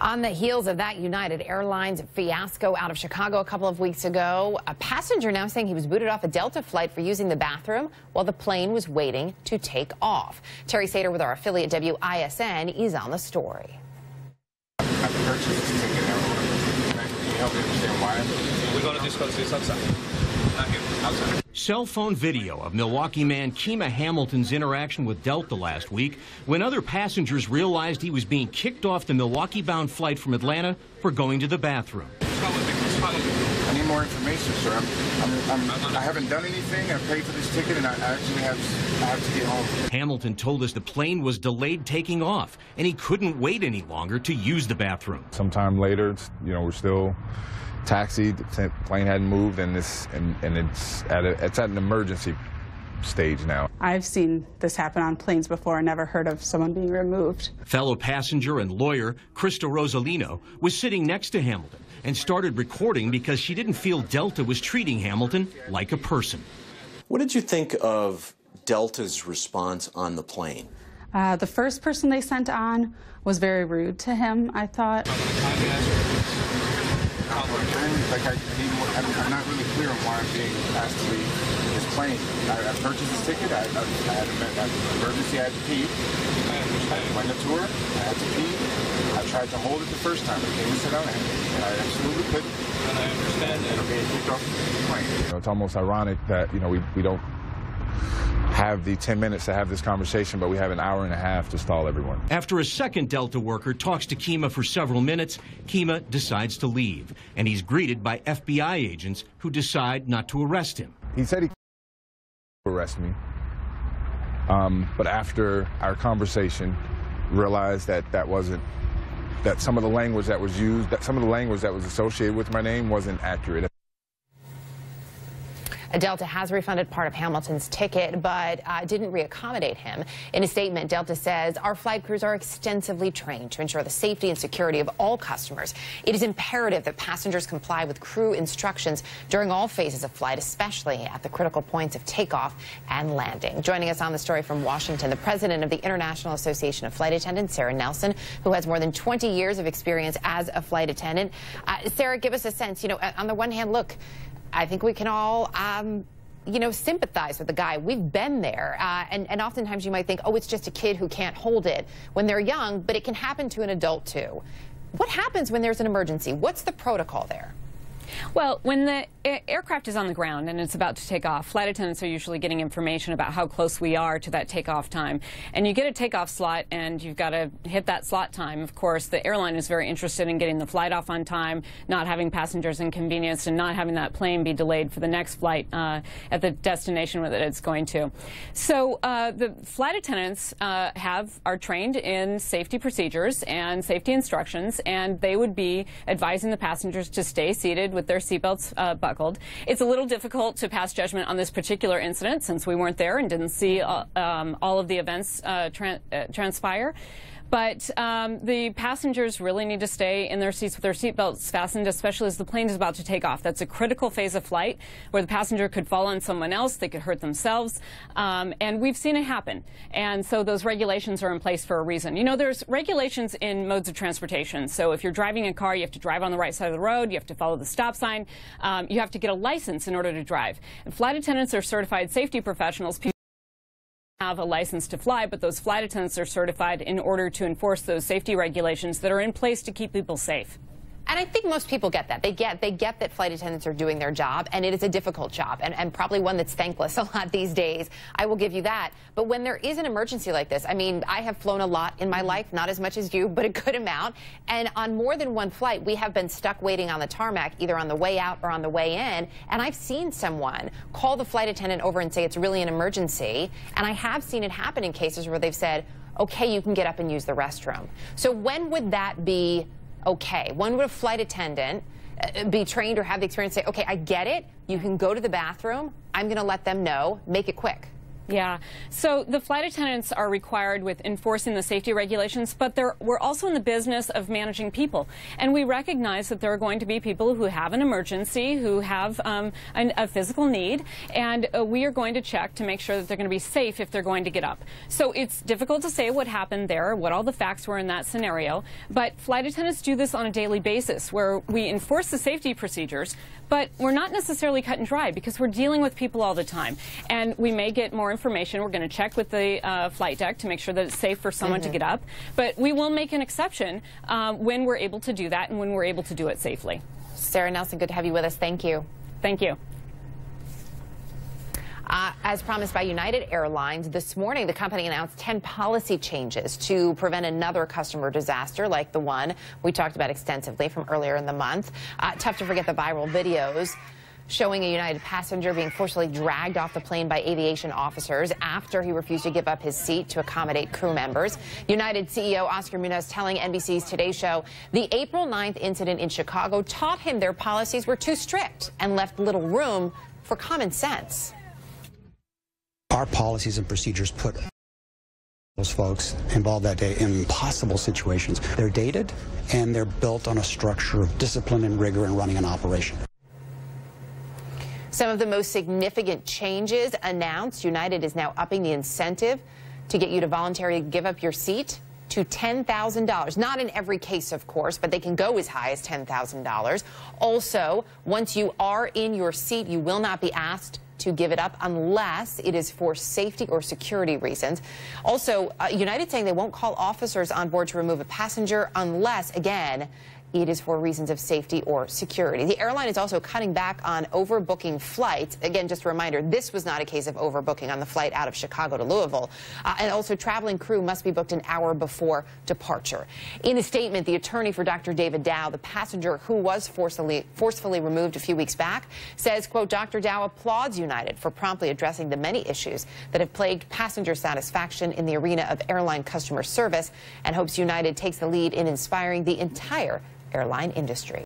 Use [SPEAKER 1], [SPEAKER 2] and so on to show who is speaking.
[SPEAKER 1] On the heels of that United Airlines fiasco out of Chicago a couple of weeks ago, a passenger now saying he was booted off a Delta flight for using the bathroom while the plane was waiting to take off. Terry Sater with our affiliate WISN is on the story.
[SPEAKER 2] I purchased this ticket. Can you help me understand why?
[SPEAKER 3] We're going to discuss this outside. Not here, outside.
[SPEAKER 4] Cell phone video of Milwaukee man Kima Hamilton's interaction with Delta last week when other passengers realized he was being kicked off the Milwaukee bound flight from Atlanta for going to the bathroom.
[SPEAKER 2] I need more information, sir. I'm, I'm, I'm, I haven't done anything. I paid for this ticket, and I actually have, I have to get home.
[SPEAKER 4] Hamilton told us the plane was delayed taking off, and he couldn't wait any longer to use the bathroom.
[SPEAKER 2] Sometime later, you know, we're still taxied. The plane hadn't moved, and this and, and it's at a, it's at an emergency stage now.
[SPEAKER 5] I've seen this happen on planes before. I never heard of someone being removed.
[SPEAKER 4] Fellow passenger and lawyer Krista Rosalino was sitting next to Hamilton and started recording because she didn't feel Delta was treating Hamilton like a person.
[SPEAKER 6] What did you think of Delta's response on the plane?
[SPEAKER 5] Uh, the first person they sent on was very rude to him, I thought
[SPEAKER 2] like I need more. I am not really clear on why I'm being asked to leave this plane. I, I purchased this ticket. I, I, I had an emergency. I had to pee. I went to tour. I had to pee. I tried to hold it the first time. I came and sat down, and I absolutely couldn't.
[SPEAKER 3] And I understand that.
[SPEAKER 2] I'm being kicked off the plane. You know, it's almost ironic that you know we we don't have the 10 minutes to have this conversation, but we have an hour and a half to stall everyone.
[SPEAKER 4] After a second Delta worker talks to Kima for several minutes, Kima decides to leave, and he's greeted by FBI agents who decide not to arrest him.
[SPEAKER 2] He said he arrest me, um, but after our conversation, realized that that wasn't that some of the language that was used, that some of the language that was associated with my name wasn't accurate.
[SPEAKER 1] Delta has refunded part of Hamilton's ticket, but uh, didn't reaccommodate him. In a statement, Delta says, our flight crews are extensively trained to ensure the safety and security of all customers. It is imperative that passengers comply with crew instructions during all phases of flight, especially at the critical points of takeoff and landing. Joining us on the story from Washington, the president of the International Association of Flight Attendants, Sara Nelson, who has more than 20 years of experience as a flight attendant. Uh, Sara, give us a sense, you know, on the one hand, look, I think we can all, um, you know, sympathize with the guy. We've been there. Uh, and, and oftentimes you might think, oh, it's just a kid who can't hold it when they're young, but it can happen to an adult too. What happens when there's an emergency? What's the protocol there?
[SPEAKER 7] Well, when the aircraft is on the ground and it's about to take off, flight attendants are usually getting information about how close we are to that takeoff time. And you get a takeoff slot and you've got to hit that slot time. Of course, the airline is very interested in getting the flight off on time, not having passengers inconvenienced, and not having that plane be delayed for the next flight uh, at the destination that it's going to. So uh, the flight attendants uh, have are trained in safety procedures and safety instructions, and they would be advising the passengers to stay seated with their seatbelts uh, buckled. It's a little difficult to pass judgment on this particular incident since we weren't there and didn't see uh, um, all of the events uh, uh, transpire. But um, the passengers really need to stay in their seats with their seatbelts fastened, especially as the plane is about to take off. That's a critical phase of flight where the passenger could fall on someone else, they could hurt themselves, um, and we've seen it happen. And so those regulations are in place for a reason. You know, there's regulations in modes of transportation. So if you're driving a car, you have to drive on the right side of the road, you have to follow the stop sign, um, you have to get a license in order to drive. And flight attendants are certified safety professionals have a license to fly, but those flight attendants are certified in order to enforce those safety regulations that are in place to keep people safe.
[SPEAKER 1] And I think most people get that. They get they get that flight attendants are doing their job, and it is a difficult job, and, and probably one that's thankless a lot these days. I will give you that. But when there is an emergency like this, I mean, I have flown a lot in my life, not as much as you, but a good amount. And on more than one flight, we have been stuck waiting on the tarmac, either on the way out or on the way in. And I've seen someone call the flight attendant over and say it's really an emergency. And I have seen it happen in cases where they've said, okay, you can get up and use the restroom. So when would that be okay. When would a flight attendant uh, be trained or have the experience say, okay, I get it. You can go to the bathroom. I'm going to let them know. Make it quick.
[SPEAKER 7] Yeah. So the flight attendants are required with enforcing the safety regulations, but we're also in the business of managing people. And we recognize that there are going to be people who have an emergency, who have um, an, a physical need, and uh, we are going to check to make sure that they're going to be safe if they're going to get up. So it's difficult to say what happened there, what all the facts were in that scenario, but flight attendants do this on a daily basis where we enforce the safety procedures, but we're not necessarily cut and dry because we're dealing with people all the time. And we may get more information. We're going to check with the uh, flight deck to make sure that it's safe for someone mm -hmm. to mm-hmm. get up. But we will make an exception uh, when we're able to do that and when we're able to do it safely.
[SPEAKER 1] Sara Nelson, good to have you with us. Thank you.
[SPEAKER 7] Thank you.
[SPEAKER 1] Uh, as promised by United Airlines, this morning the company announced 10 policy changes to prevent another customer disaster like the one we talked about extensively from earlier in the month. Uh, tough to forget the viral videos showing a United passenger being forcibly dragged off the plane by aviation officers after he refused to give up his seat to accommodate crew members. United CEO Oscar Munoz telling NBC's Today Show the April 9th incident in Chicago taught him their policies were too strict and left little room for common sense.
[SPEAKER 8] Our policies and procedures put those folks involved that day in impossible situations. They're dated and they're built on a structure of discipline and rigor in running an operation.
[SPEAKER 1] Some of the most significant changes announced. United is now upping the incentive to get you to voluntarily give up your seat to $10,000. Not in every case, of course, but they can go as high as $10,000. Also, once you are in your seat, you will not be asked to give it up unless it is for safety or security reasons. Also, uh, United saying they won't call officers on board to remove a passenger unless, again, it is for reasons of safety or security. The airline is also cutting back on overbooking flights. Again, just a reminder, this was not a case of overbooking on the flight out of Chicago to Louisville. Uh, and also, traveling crew must be booked an hour before departure. In a statement, the attorney for Dr. David Dao, the passenger who was forcefully, forcefully removed a few weeks back, says, quote, Dr. Dao applauds United for promptly addressing the many issues that have plagued passenger satisfaction in the arena of airline customer service and hopes United takes the lead in inspiring the entire airline industry.